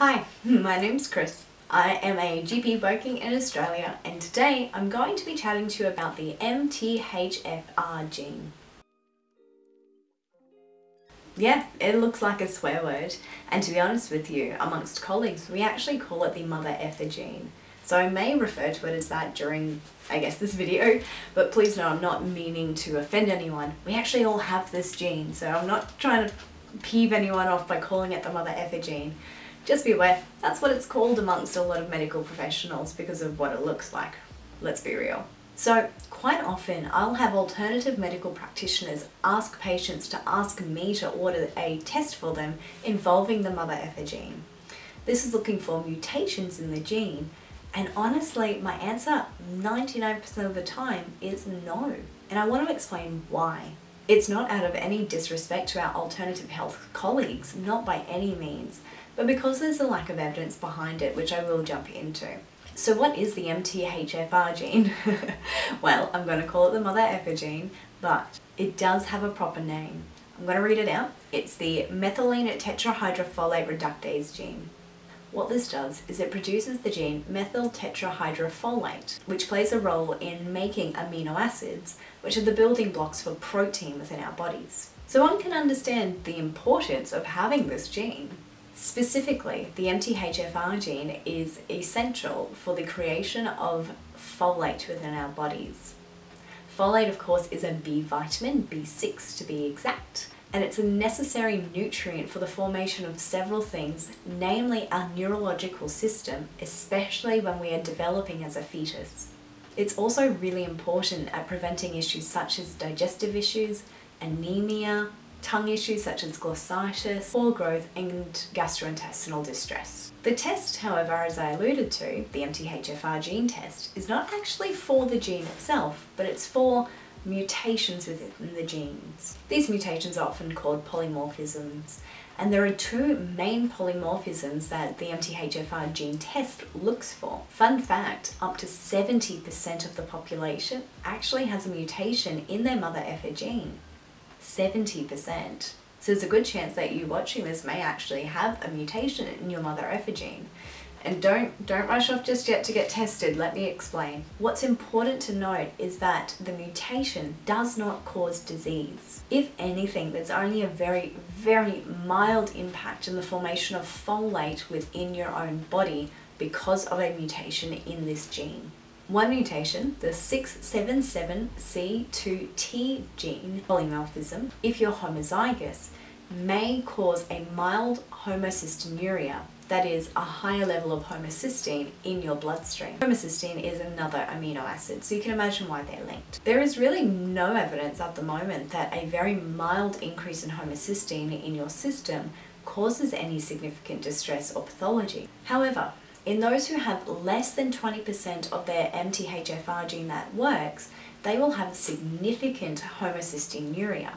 Hi, my name's Kris. I am a GP working in Australia and today I'm going to be chatting to you about the MTHFR gene. Yeah, it looks like a swear word and to be honest with you, amongst colleagues we actually call it the mother effer gene. So I may refer to it as that during, I guess, this video, but please know I'm not meaning to offend anyone. We actually all have this gene, so I'm not trying to peeve anyone off by calling it the mother effer gene. Just be aware, that's what it's called amongst a lot of medical professionals because of what it looks like. Let's be real. So quite often I'll have alternative medical practitioners ask patients to ask me to order a test for them involving the mother effer gene. This is looking for mutations in the gene and honestly my answer 99% of the time is no. And I want to explain why. It's not out of any disrespect to our alternative health colleagues, not by any means, but because there's a lack of evidence behind it, which I will jump into. So what is the MTHFR gene? well, I'm going to call it the mother effer gene, but it does have a proper name. I'm going to read it out. It's the methylene tetrahydrofolate reductase gene. What this does is it produces the gene methyl tetrahydrofolate, which plays a role in making amino acids, which are the building blocks for protein within our bodies. So one can understand the importance of having this gene. Specifically, the MTHFR gene is essential for the creation of folate within our bodies. Folate, of course, is a B vitamin, B6 to be exact, and it's a necessary nutrient for the formation of several things, namely our neurological system, especially when we are developing as a fetus. It's also really important at preventing issues such as digestive issues, anemia, tongue issues such as glossitis, poor growth and gastrointestinal distress. The test, however, as I alluded to, the MTHFR gene test, is not actually for the gene itself, but it's for mutations within the genes. These mutations are often called polymorphisms, and there are two main polymorphisms that the MTHFR gene test looks for. Fun fact, up to 70% of the population actually has a mutation in their mother effer gene. 70%. So there's a good chance that you watching this may actually have a mutation in your mother effer gene. And don't, don't rush off just yet to get tested, let me explain. What's important to note is that the mutation does not cause disease. If anything, there's only a very, very mild impact in the formation of folate within your own body because of a mutation in this gene. One mutation, the 677C2T gene polymorphism, if you're homozygous, may cause a mild homocystinuria, that is a higher level of homocysteine in your bloodstream. Homocysteine is another amino acid, so you can imagine why they're linked. There is really no evidence at the moment that a very mild increase in homocysteine in your system causes any significant distress or pathology. However, in those who have less than 20% of their MTHFR gene that works, they will have significant homocystinuria.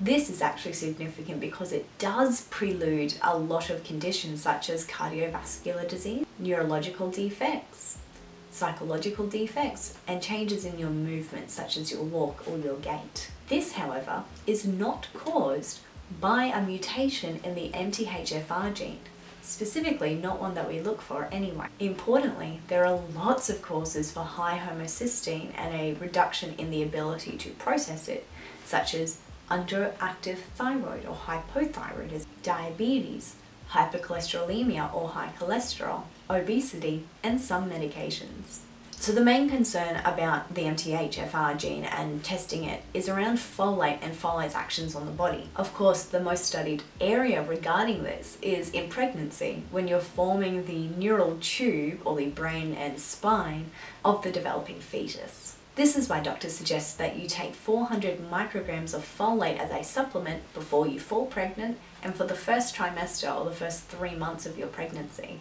This is actually significant because it does prelude a lot of conditions such as cardiovascular disease, neurological defects, psychological defects, and changes in your movement such as your walk or your gait. This, however, is not caused by a mutation in the MTHFR gene specifically not one that we look for anyway. Importantly, there are lots of causes for high homocysteine and a reduction in the ability to process it, such as underactive thyroid or hypothyroidism, diabetes, hypercholesterolemia or high cholesterol, obesity, and some medications. So the main concern about the MTHFR gene and testing it is around folate and folate's actions on the body. Of course, the most studied area regarding this is in pregnancy, when you're forming the neural tube or the brain and spine of the developing fetus. This is why doctors suggest that you take 400 micrograms of folate as a supplement before you fall pregnant and for the first trimester or the first three months of your pregnancy.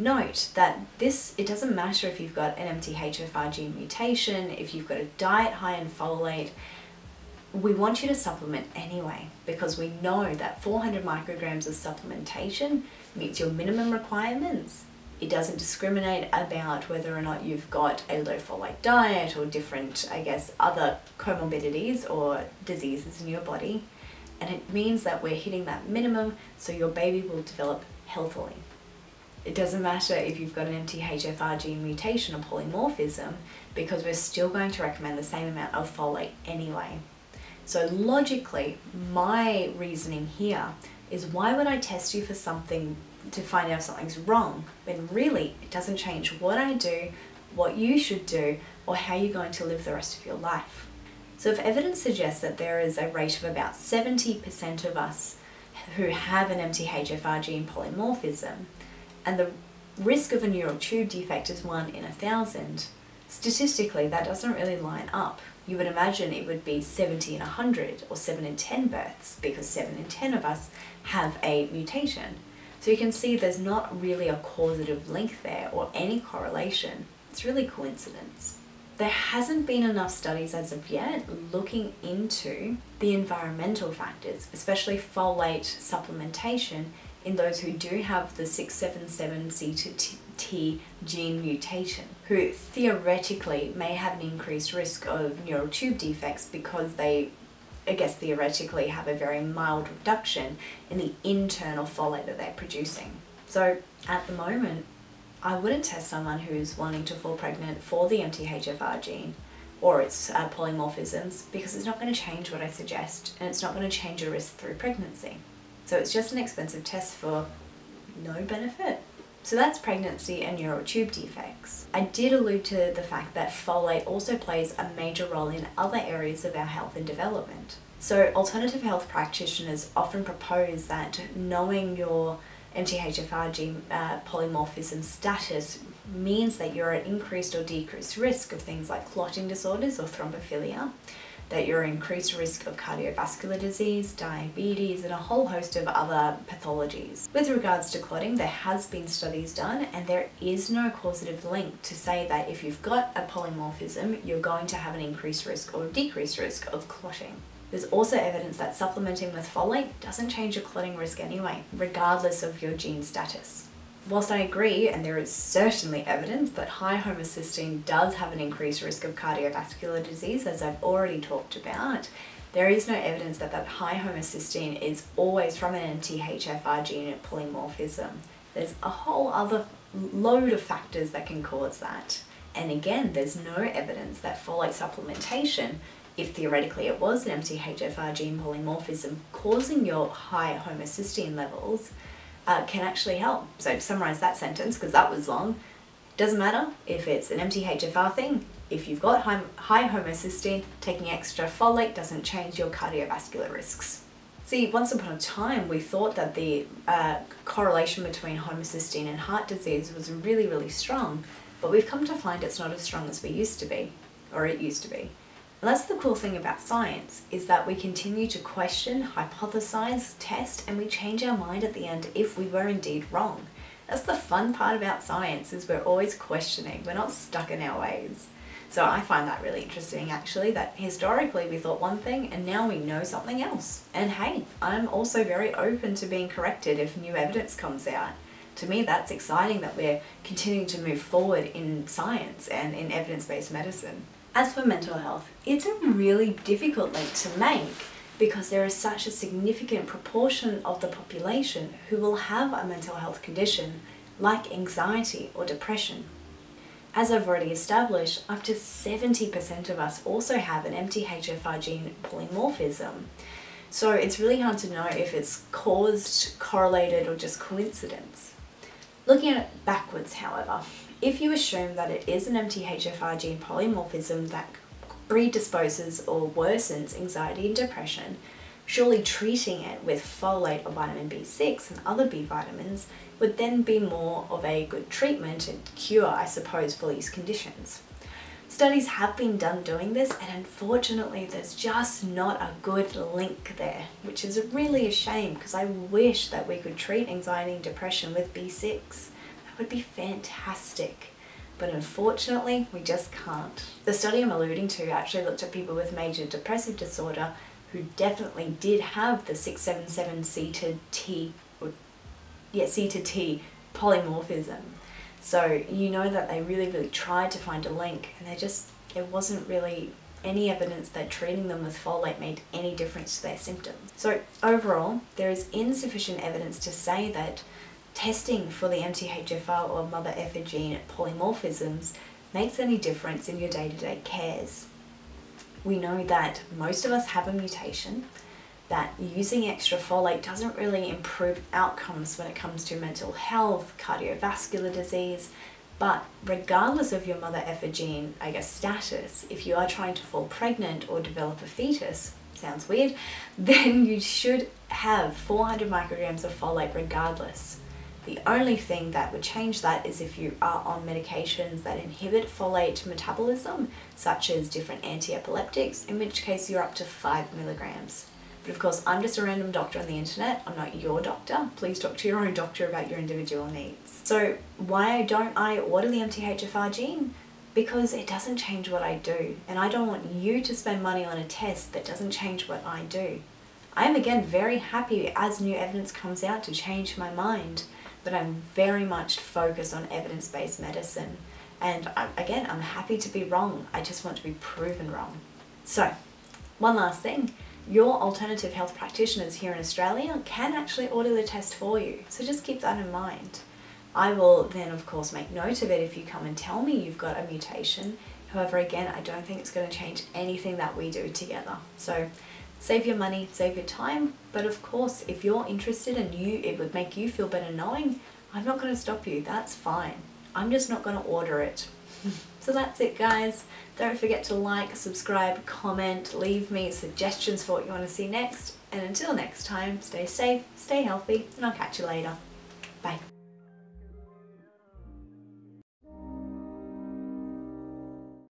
Note that this, it doesn't matter if you've got an MTHFR gene mutation, if you've got a diet high in folate, we want you to supplement anyway because we know that 400 micrograms of supplementation meets your minimum requirements it doesn't discriminate about whether or not you've got a low folate diet or different, I guess, other comorbidities or diseases in your body. and it means that we're hitting that minimum so your baby will develop healthily. It doesn't matter if you've got an MTHFR gene mutation or polymorphism because we're still going to recommend the same amount of folate anyway. So logically, my reasoning here is why would I test you for something to find out if something's wrong when really it doesn't change what I do, what you should do, or how you're going to live the rest of your life. So if evidence suggests that there is a rate of about 70% of us who have an MTHFR gene polymorphism, and the risk of a neural tube defect is 1 in a thousand, statistically that doesn't really line up. You would imagine it would be 70 in 100 or 7 in 10 births because 7 in 10 of us have a mutation. So you can see there's not really a causative link there or any correlation. It's really coincidence. There hasn't been enough studies as of yet looking into the environmental factors, especially folate supplementation in those who do have the 677C2T gene mutation, who theoretically may have an increased risk of neural tube defects because they I guess theoretically have a very mild reduction in the internal folate that they're producing. So at the moment, I wouldn't test someone who's wanting to fall pregnant for the MTHFR gene or its uh, polymorphisms because it's not going to change what I suggest and it's not going to change your risk through pregnancy. So it's just an expensive test for no benefit. So that's pregnancy and neural tube defects. I did allude to the fact that folate also plays a major role in other areas of our health and development. So alternative health practitioners often propose that knowing your MTHFR gene uh, polymorphism status means that you're at increased or decreased risk of things like clotting disorders or thrombophilia, that you're increased risk of cardiovascular disease, diabetes, and a whole host of other pathologies. With regards to clotting, there has been studies done and there is no causative link to say that if you've got a polymorphism, you're going to have an increased risk or decreased risk of clotting. There's also evidence that supplementing with folate doesn't change your clotting risk anyway, regardless of your gene status. Whilst I agree, and there is certainly evidence that high homocysteine does have an increased risk of cardiovascular disease, as I've already talked about, there is no evidence that that high homocysteine is always from an MTHFR gene polymorphism. There's a whole other load of factors that can cause that. And again, there's no evidence that folate supplementation, if theoretically it was an MTHFR gene polymorphism causing your high homocysteine levels, uh, can actually help. So to summarize that sentence, because that was long, doesn't matter if it's an MTHFR thing, if you've got high, high homocysteine, taking extra folate doesn't change your cardiovascular risks. See, once upon a time, we thought that the uh, correlation between homocysteine and heart disease was really, really strong, but we've come to find it's not as strong as we used to be, or it used to be. That's the cool thing about science, is that we continue to question, hypothesize, test, and we change our mind at the end if we were indeed wrong. That's the fun part about science, is we're always questioning, we're not stuck in our ways. So I find that really interesting actually, that historically we thought one thing and now we know something else. And hey, I'm also very open to being corrected if new evidence comes out. To me that's exciting that we're continuing to move forward in science and in evidence-based medicine. As for mental health, it's a really difficult link to make because there is such a significant proportion of the population who will have a mental health condition like anxiety or depression. As I've already established, up to 70% of us also have an MTHFR gene polymorphism. So it's really hard to know if it's caused, correlated, or just coincidence. Looking at it backwards, however, if you assume that it is an MTHFR gene polymorphism that predisposes or worsens anxiety and depression, surely treating it with folate or vitamin B6 and other B vitamins would then be more of a good treatment and cure, I suppose, for these conditions. Studies have been done doing this and unfortunately there's just not a good link there, which is really a shame because I wish that we could treat anxiety and depression with B6 would be fantastic. But unfortunately, we just can't. The study I'm alluding to actually looked at people with major depressive disorder who definitely did have the 677C to T, or, yeah, C to T polymorphism. So you know that they really, really tried to find a link and they just, it wasn't really any evidence that treating them with folate made any difference to their symptoms. So overall, there is insufficient evidence to say that testing for the MTHFR or mother effer gene polymorphisms makes any difference in your day-to-day -day cares. We know that most of us have a mutation, that using extra folate doesn't really improve outcomes when it comes to mental health, cardiovascular disease, but regardless of your mother effer gene, I guess, status, if you are trying to fall pregnant or develop a fetus, sounds weird, then you should have 400 micrograms of folate regardless. The only thing that would change that is if you are on medications that inhibit folate metabolism, such as different anti-epileptics, in which case you're up to 5 milligrams. But of course, I'm just a random doctor on the internet. I'm not your doctor. Please talk to your own doctor about your individual needs. So why don't I order the MTHFR gene? Because it doesn't change what I do. And I don't want you to spend money on a test that doesn't change what I do. I am again very happy as new evidence comes out to change my mind but I'm very much focused on evidence-based medicine. And I, again, I'm happy to be wrong. I just want to be proven wrong. So, one last thing. Your alternative health practitioners here in Australia can actually order the test for you. So just keep that in mind. I will then of course make note of it if you come and tell me you've got a mutation. However, again, I don't think it's going to change anything that we do together. So save your money, save your time, but of course, if you're interested and you it would make you feel better knowing, I'm not going to stop you, that's fine. I'm just not going to order it. so that's it guys. Don't forget to like, subscribe, comment, leave me suggestions for what you want to see next. And until next time, stay safe, stay healthy, and I'll catch you later. Bye.